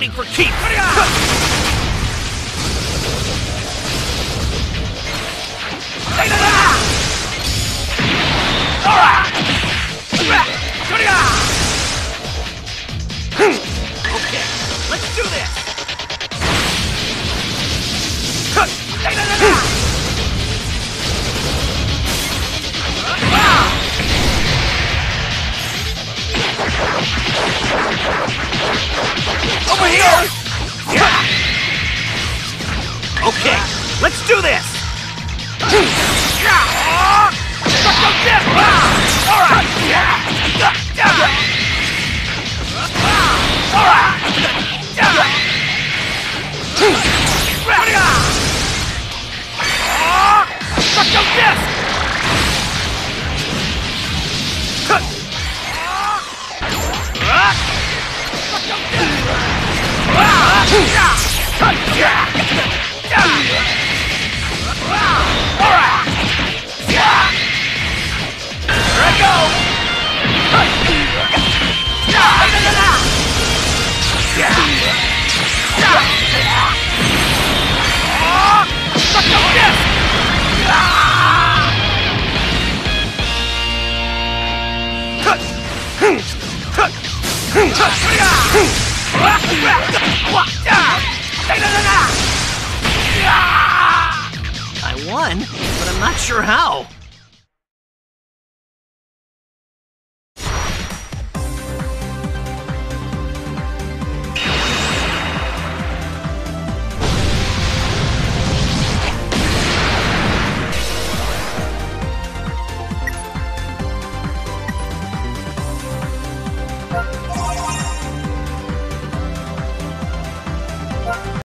fighting for keeps. Okay, let's do this! Here I won, but I'm not sure how.